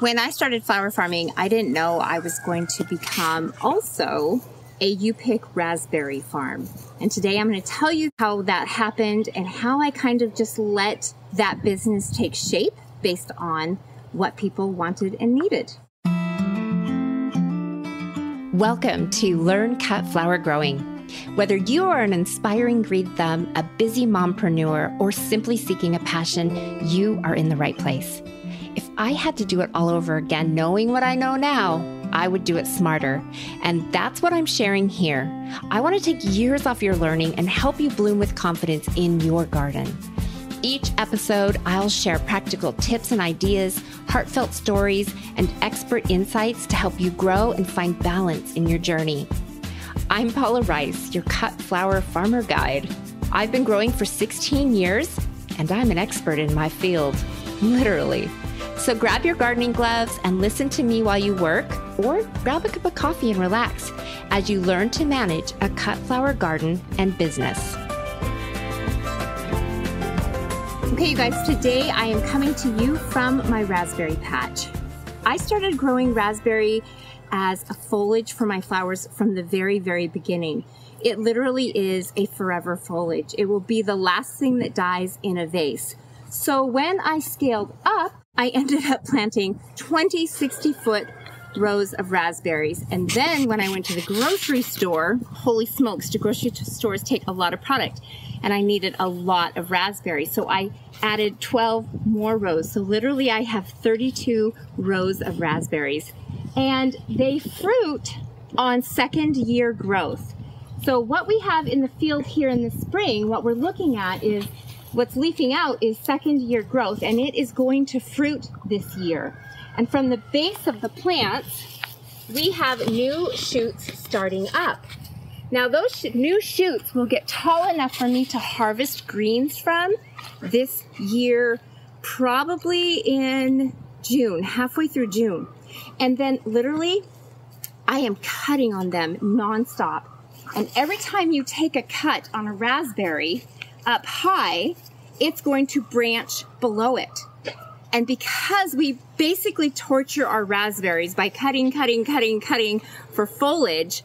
When I started flower farming, I didn't know I was going to become also a U-Pick raspberry farm. And today I'm going to tell you how that happened and how I kind of just let that business take shape based on what people wanted and needed. Welcome to Learn Cut Flower Growing. Whether you are an inspiring green thumb, a busy mompreneur, or simply seeking a passion, you are in the right place. I had to do it all over again, knowing what I know now, I would do it smarter. And that's what I'm sharing here. I want to take years off your learning and help you bloom with confidence in your garden. Each episode, I'll share practical tips and ideas, heartfelt stories, and expert insights to help you grow and find balance in your journey. I'm Paula Rice, your cut flower farmer guide. I've been growing for 16 years, and I'm an expert in my field, literally. So grab your gardening gloves and listen to me while you work, or grab a cup of coffee and relax as you learn to manage a cut flower garden and business. Okay, you guys, today I am coming to you from my raspberry patch. I started growing raspberry as a foliage for my flowers from the very, very beginning. It literally is a forever foliage. It will be the last thing that dies in a vase. So when I scaled up, I ended up planting 20 60 foot rows of raspberries. And then when I went to the grocery store, holy smokes, do grocery stores take a lot of product. And I needed a lot of raspberries. So I added 12 more rows. So literally I have 32 rows of raspberries. And they fruit on second year growth. So what we have in the field here in the spring, what we're looking at is What's leafing out is second year growth and it is going to fruit this year. And from the base of the plants, we have new shoots starting up. Now those sh new shoots will get tall enough for me to harvest greens from this year, probably in June, halfway through June. And then literally, I am cutting on them nonstop. And every time you take a cut on a raspberry, up high, it's going to branch below it. And because we basically torture our raspberries by cutting, cutting, cutting, cutting for foliage,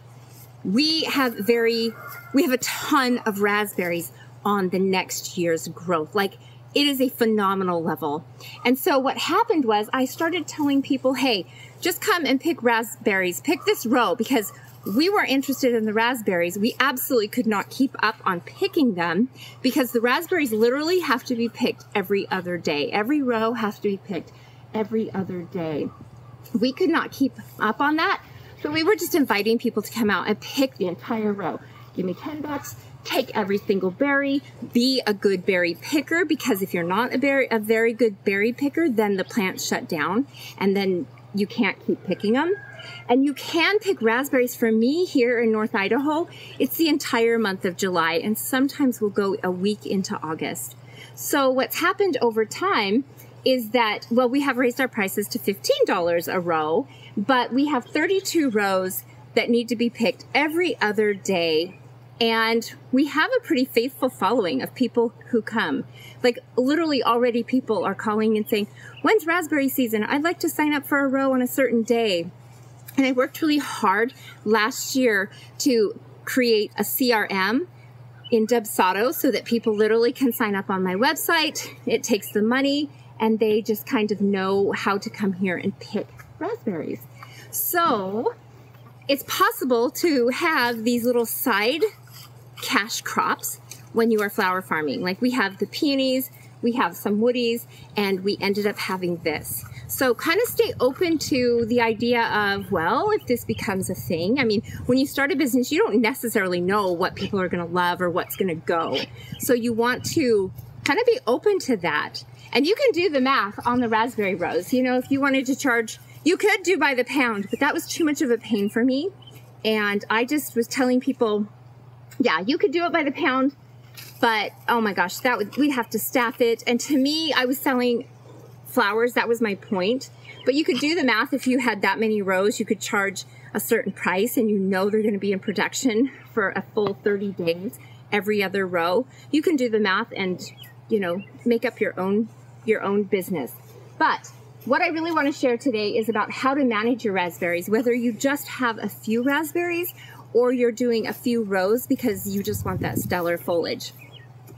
we have very, we have a ton of raspberries on the next year's growth. Like it is a phenomenal level. And so what happened was I started telling people, hey, just come and pick raspberries, pick this row because we were interested in the raspberries. We absolutely could not keep up on picking them because the raspberries literally have to be picked every other day. Every row has to be picked every other day. We could not keep up on that. So we were just inviting people to come out and pick the entire row. Give me 10 bucks, take every single berry, be a good berry picker because if you're not a berry, a very good berry picker, then the plants shut down and then you can't keep picking them. And you can pick raspberries for me here in North Idaho. It's the entire month of July and sometimes we'll go a week into August. So what's happened over time is that, well, we have raised our prices to $15 a row, but we have 32 rows that need to be picked every other day. And we have a pretty faithful following of people who come. Like literally already people are calling and saying, when's raspberry season? I'd like to sign up for a row on a certain day. And I worked really hard last year to create a CRM in Dubsado so that people literally can sign up on my website. It takes the money and they just kind of know how to come here and pick raspberries. So it's possible to have these little side cash crops when you are flower farming. Like we have the peonies, we have some woodies, and we ended up having this. So kind of stay open to the idea of, well, if this becomes a thing. I mean, when you start a business, you don't necessarily know what people are going to love or what's going to go. So you want to kind of be open to that. And you can do the math on the raspberry rows. You know, if you wanted to charge, you could do by the pound, but that was too much of a pain for me. And I just was telling people, yeah, you could do it by the pound, but oh my gosh, that would, we'd have to staff it. And to me, I was selling flowers. That was my point. But you could do the math if you had that many rows, you could charge a certain price and you know they're going to be in production for a full 30 days every other row. You can do the math and, you know, make up your own your own business. But what I really want to share today is about how to manage your raspberries, whether you just have a few raspberries or you're doing a few rows because you just want that stellar foliage.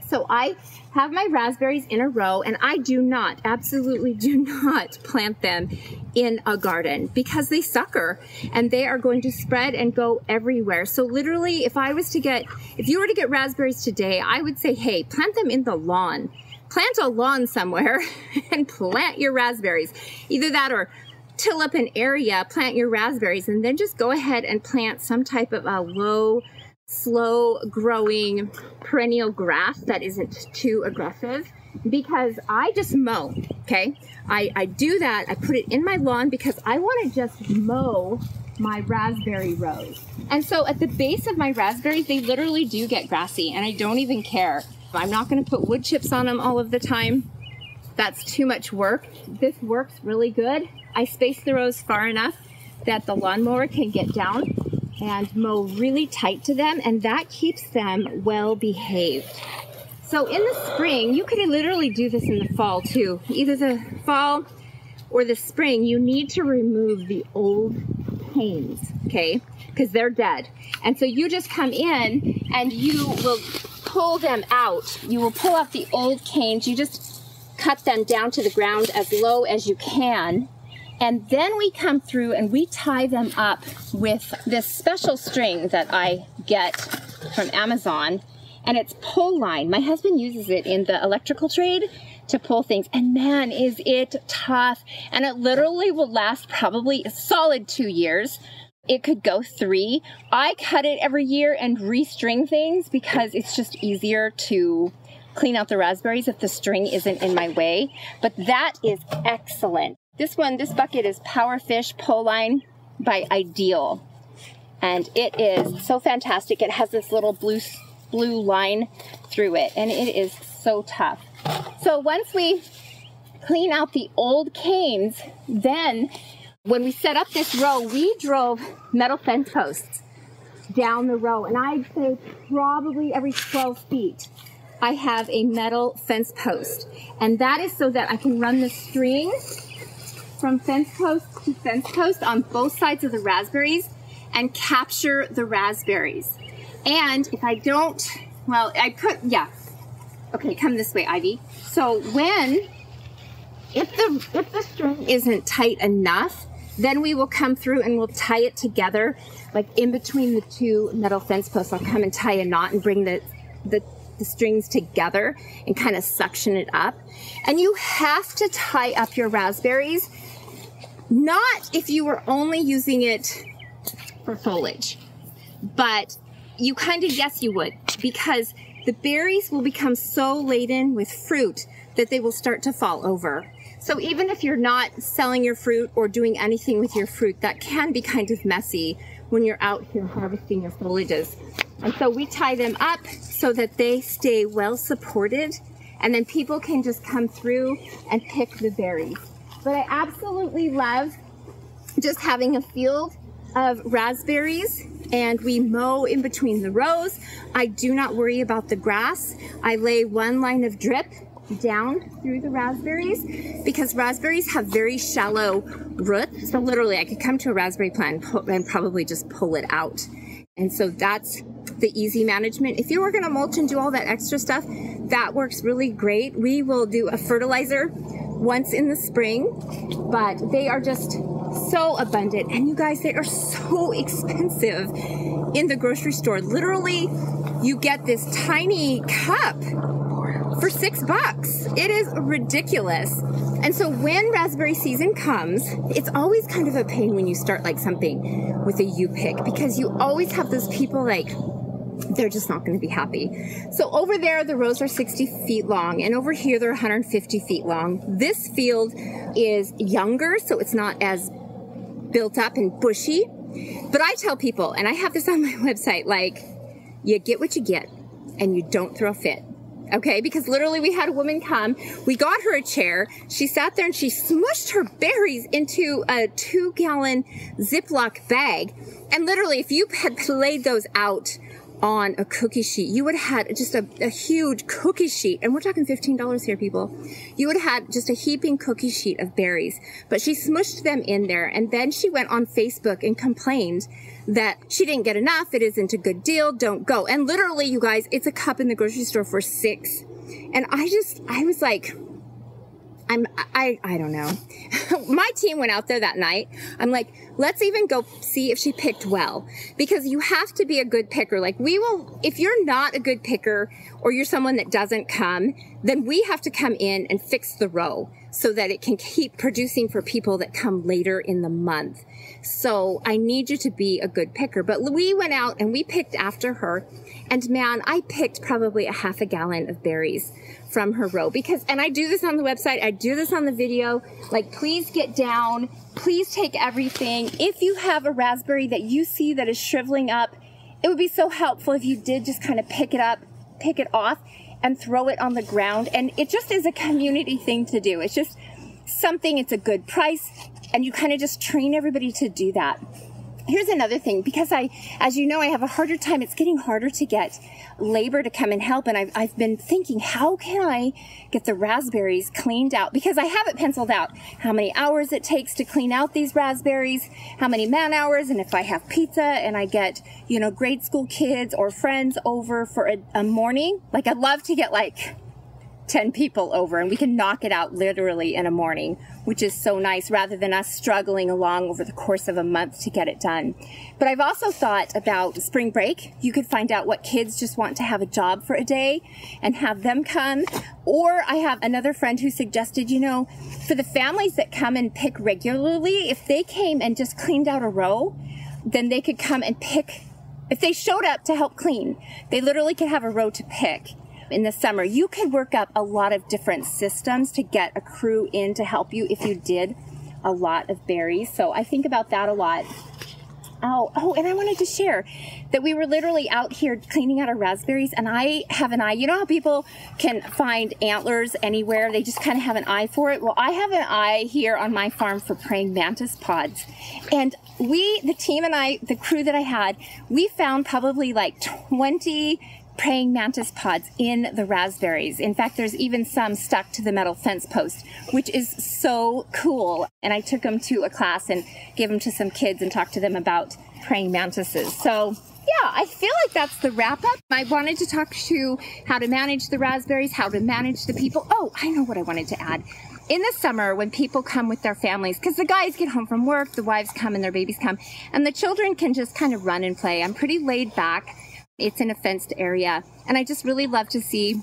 So I have my raspberries in a row and I do not, absolutely do not plant them in a garden because they sucker and they are going to spread and go everywhere. So literally if I was to get, if you were to get raspberries today, I would say, hey, plant them in the lawn. Plant a lawn somewhere and plant your raspberries. Either that or till up an area, plant your raspberries, and then just go ahead and plant some type of a low slow growing perennial grass that isn't too aggressive because I just mow, okay? I, I do that, I put it in my lawn because I wanna just mow my raspberry rows. And so at the base of my raspberries, they literally do get grassy and I don't even care. I'm not gonna put wood chips on them all of the time. That's too much work. This works really good. I space the rows far enough that the lawnmower can get down and mow really tight to them and that keeps them well behaved. So in the spring, you could literally do this in the fall too. Either the fall or the spring, you need to remove the old canes, okay? Because they're dead. And so you just come in and you will pull them out. You will pull out the old canes. You just cut them down to the ground as low as you can and then we come through and we tie them up with this special string that I get from Amazon. And it's pull line. My husband uses it in the electrical trade to pull things. And man, is it tough. And it literally will last probably a solid two years. It could go three. I cut it every year and restring things because it's just easier to clean out the raspberries if the string isn't in my way. But that is excellent. This one, this bucket is Powerfish Pull Line by Ideal. And it is so fantastic. It has this little blue, blue line through it and it is so tough. So once we clean out the old canes, then when we set up this row, we drove metal fence posts down the row. And I'd say probably every 12 feet, I have a metal fence post. And that is so that I can run the string from fence post to fence post on both sides of the raspberries and capture the raspberries. And if I don't, well, I put, yeah. Okay, come this way, Ivy. So when, if the, if the string isn't tight enough, then we will come through and we'll tie it together, like in between the two metal fence posts. I'll come and tie a knot and bring the, the, the strings together and kind of suction it up. And you have to tie up your raspberries not if you were only using it for foliage, but you kind of, yes, you would, because the berries will become so laden with fruit that they will start to fall over. So even if you're not selling your fruit or doing anything with your fruit, that can be kind of messy when you're out here harvesting your foliages. And so we tie them up so that they stay well supported and then people can just come through and pick the berries. But I absolutely love just having a field of raspberries and we mow in between the rows. I do not worry about the grass. I lay one line of drip down through the raspberries because raspberries have very shallow roots. So literally I could come to a raspberry plant and probably just pull it out. And so that's the easy management. If you were gonna mulch and do all that extra stuff, that works really great. We will do a fertilizer once in the spring, but they are just so abundant. And you guys, they are so expensive in the grocery store. Literally, you get this tiny cup for six bucks. It is ridiculous. And so when raspberry season comes, it's always kind of a pain when you start like something with a U pick because you always have those people like, they're just not going to be happy. So over there, the rows are 60 feet long, and over here, they're 150 feet long. This field is younger, so it's not as built up and bushy. But I tell people, and I have this on my website, like, you get what you get, and you don't throw a fit. Okay, because literally we had a woman come, we got her a chair, she sat there and she smushed her berries into a two gallon Ziploc bag. And literally, if you had laid those out on a cookie sheet. You would have had just a, a huge cookie sheet, and we're talking $15 here, people. You would have had just a heaping cookie sheet of berries, but she smushed them in there, and then she went on Facebook and complained that she didn't get enough, it isn't a good deal, don't go. And literally, you guys, it's a cup in the grocery store for six. And I just, I was like, I'm, I, I don't know. My team went out there that night. I'm like, let's even go see if she picked well because you have to be a good picker. Like we will, if you're not a good picker or you're someone that doesn't come, then we have to come in and fix the row so that it can keep producing for people that come later in the month. So I need you to be a good picker. But we went out and we picked after her. And man, I picked probably a half a gallon of berries from her row because, and I do this on the website, I do this on the video. Like, please get down, please take everything. If you have a raspberry that you see that is shriveling up, it would be so helpful if you did just kind of pick it up, pick it off, and throw it on the ground. And it just is a community thing to do. It's just something, it's a good price, and you kind of just train everybody to do that here's another thing because I, as you know, I have a harder time. It's getting harder to get labor to come and help. And I've, I've been thinking, how can I get the raspberries cleaned out? Because I have it penciled out how many hours it takes to clean out these raspberries, how many man hours. And if I have pizza and I get, you know, grade school kids or friends over for a, a morning, like I'd love to get like 10 people over and we can knock it out literally in a morning, which is so nice rather than us struggling along over the course of a month to get it done. But I've also thought about spring break. You could find out what kids just want to have a job for a day and have them come. Or I have another friend who suggested, you know, for the families that come and pick regularly, if they came and just cleaned out a row, then they could come and pick if they showed up to help clean, they literally could have a row to pick in the summer, you could work up a lot of different systems to get a crew in to help you if you did a lot of berries. So I think about that a lot. Oh, oh, and I wanted to share that we were literally out here cleaning out our raspberries, and I have an eye. You know how people can find antlers anywhere? They just kind of have an eye for it. Well, I have an eye here on my farm for praying mantis pods. And we, the team and I, the crew that I had, we found probably like 20 praying mantis pods in the raspberries. In fact, there's even some stuck to the metal fence post, which is so cool. And I took them to a class and gave them to some kids and talked to them about praying mantises. So yeah, I feel like that's the wrap up. I wanted to talk to how to manage the raspberries, how to manage the people. Oh, I know what I wanted to add. In the summer, when people come with their families, because the guys get home from work, the wives come and their babies come, and the children can just kind of run and play. I'm pretty laid back. It's in a fenced area. And I just really love to see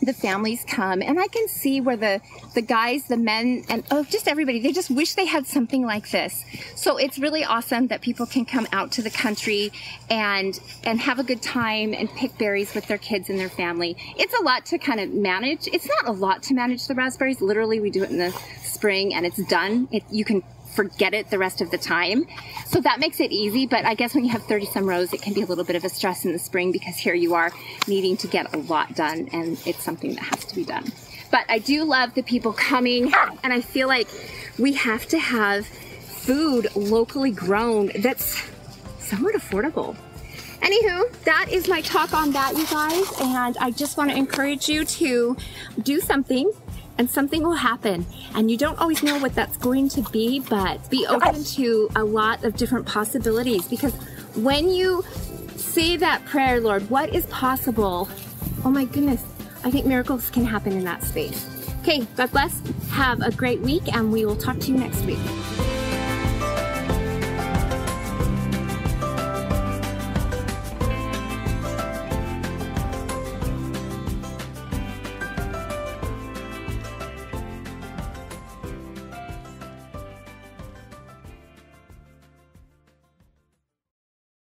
the families come and I can see where the the guys, the men and oh just everybody, they just wish they had something like this. So it's really awesome that people can come out to the country and and have a good time and pick berries with their kids and their family. It's a lot to kind of manage. It's not a lot to manage the raspberries. Literally we do it in the spring and it's done. It, you can forget it the rest of the time. So that makes it easy, but I guess when you have 30 some rows, it can be a little bit of a stress in the spring because here you are needing to get a lot done and it's something that has to be done. But I do love the people coming and I feel like we have to have food locally grown that's somewhat affordable. Anywho, that is my talk on that, you guys. And I just want to encourage you to do something and something will happen. And you don't always know what that's going to be, but be open to a lot of different possibilities because when you say that prayer, Lord, what is possible? Oh my goodness, I think miracles can happen in that space. Okay, God bless. Have a great week, and we will talk to you next week.